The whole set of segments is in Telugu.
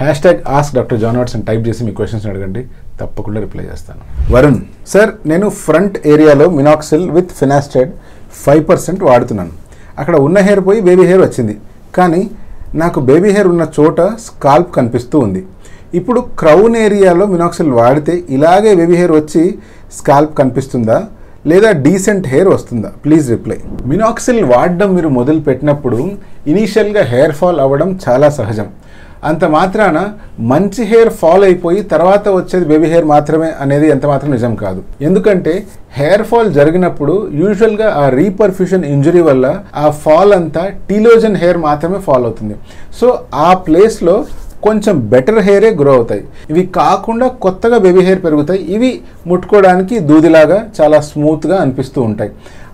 Hash tag ask doctor John Watson type చేసి మీ క్వశ్చన్స్ అడగండి. తప్పకుండా రిప్లై చేస్తాను. వరుణ్. సార్ నేను ఫ్రంట్ ఏరియాలో minoxidil with finasteride five percent వాడుతున్నాను. అక్కడ ఉన్న హెయిర్ పోయి బేబీ హెయిర్ వచ్చింది. కానీ నాకు బేబీ హెయిర్ ఉన్న చోట స్కాల్ప్ కనిపిస్తూ ఉంది. ఇప్పుడు క్రౌన్ ఏరియాలో మినాక్సిల్ వాడితే ఇలాగే బేబీ హెయిర్ వచ్చి స్కాల్ప్ కనిపిస్తుందా? లేదా డీసెంట్ హెయిర్ వస్తుందా? ప్లీజ్ రిప్లై మినాక్సిల్ వాడడం మీరు మొదలు పెట్టినప్పుడు ఇనీషియల్గా హెయిర్ ఫాల్ అవ్వడం చాలా సహజం. అంత మాత్రాన మంచి హెయిర్ ఫాల్ అయిపోయి తర్వాత వచ్చేది బేబీ హెయిర్ మాత్రమే అనేది ఎంత మాత్రం నిజం కాదు. ఎందుకంటే హెయిర్ ఫాల్ జరిగినప్పుడు యూజువల్గా ఆ రీపర్ఫ్యూషన్ ఇంజురీ వల్ల ఆ ఫాల్ అంతా టీలోజన్ హెయిర్ మాత్రమే ఫాల్ అవుతుంది. సో ఆ ప్లేస్లో కొంచెం బెటర్ హెయిరే గ్రో అవుతాయి. ఇవి కాకుండా కొత్తగా బేబీ హెయిర్ పెరుగుతాయి. ఇవి ముట్టుకోవడానికి దూదిలాగా చాలా స్మూత్గా అనిపిస్తూ ఉంటాయి.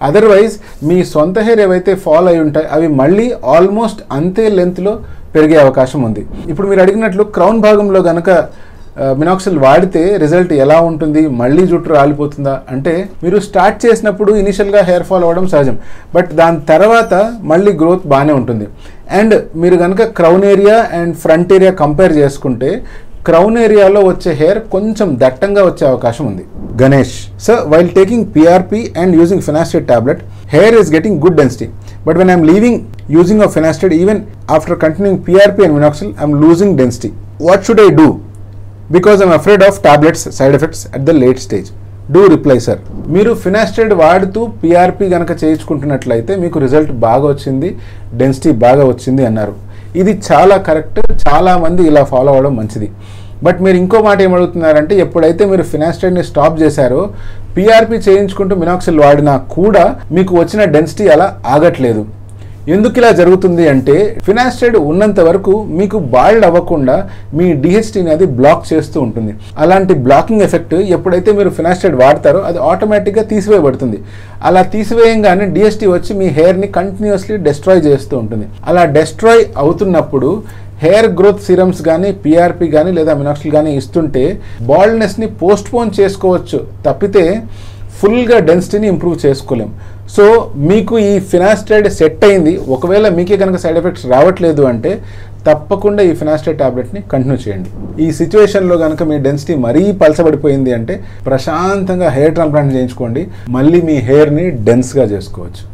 అదర్వైజ్ మీ సొంత హెయిర్ ఏవైతే ఫాల్ అయి ఉంటాయి అవి మళ్ళీ ఆల్మోస్ట్ అంతే లెంత్లో పెరిగే అవకాశం ఉంది. ఇప్పుడు మీరు అడిగినట్లు క్రౌన్ భాగంలో కనుక మినాక్సిల్ వాడితే రిజల్ట్ ఎలా ఉంటుంది? మళ్ళీ జుట్టు రాలిపోతుందా? అంటే మీరు స్టార్ట్ చేసినప్పుడు ఇనిషియల్గా హెయిర్ ఫాల్ అవ్వడం సహజం. బట్ దాని తర్వాత మళ్ళీ గ్రోత్ బాగానే ఉంటుంది. అండ్ మీరు కనుక crown area and front area compare చేసుకుంటే క్రౌన్ ఏరియాలో వచ్చే హెయిర్ కొంచెం దట్టంగా వచ్చే అవకాశం ఉంది. Ganesh. Sir while taking PRP and using finasteride tablet hair is getting good density but when I'm leaving using of finasteride even after continuing PRP and Minoxil I'm losing density what should I do because I'm afraid of tablets side effects at the late stage do reply sir మీరు ఫినాస్టెడ్ వాడుతూ పిఆర్పి కనుక చేయించుకుంటున్నట్లయితే మీకు రిజల్ట్ బాగా వచ్చింది డెన్సిటీ బాగా వచ్చింది అన్నారు. ఇది చాలా కరెక్ట్ చాలామంది ఇలా ఫాలో అవ్వడం మంచిది. బట్ మీరు ఇంకో మాట ఏమడుగుతున్నారంటే ఎప్పుడైతే మీరు ఫినాస్టైడ్ని స్టాప్ చేశారో పిఆర్పి చేయించుకుంటూ మినాక్సిల్ వాడినా కూడా మీకు వచ్చిన డెన్సిటీ అలా ఆగట్లేదు. ఎందుకు ఇలా జరుగుతుంది అంటే ఫినాస్టైడ్ ఉన్నంత వరకు మీకు బాల్డ్ అవ్వకుండా మీ డిహెచ్టీని అది బ్లాక్ చేస్తూ ఉంటుంది. అలాంటి బ్లాకింగ్ ఎఫెక్ట్ ఎప్పుడైతే మీరు ఫినాస్టైడ్ వాడతారో అది ఆటోమేటిక్గా తీసివేయబడుతుంది. అలా తీసివేయంగానే డిఎస్టీ వచ్చి మీ హెయిర్ని కంటిన్యూస్లీ డెస్ట్రాయ్ చేస్తూ ఉంటుంది. అలా డెస్ట్రాయ్ అవుతున్నప్పుడు హెయిర్ గ్రోత్ సిరమ్స్ కానీ పిఆర్పి కానీ లేదా మినాక్సిల్ కానీ ఇస్తుంటే బాల్డ్నెస్ని పోస్ట్పోన్ చేసుకోవచ్చు తప్పితే ఫుల్గా డెన్సిటీని ఇంప్రూవ్ చేసుకోలేం. సో మీకు ఈ ఫినాస్టైడ్ సెట్ అయింది. ఒకవేళ మీకే కనుక సైడ్ ఎఫెక్ట్స్ రావట్లేదు అంటే తప్పకుండా ఈ ఫినాస్టైడ్ టాబ్లెట్ని కంటిన్యూ చేయండి. ఈ సిచ్యువేషన్లో కనుక మీ డెన్సిటీ మరీ పలసబడిపోయింది అంటే ప్రశాంతంగా హెయిర్ ట్రాన్స్ప్లాంట్ చేయించుకోండి. మళ్ళీ మీ హెయిర్ని డెన్స్గా చేసుకోవచ్చు.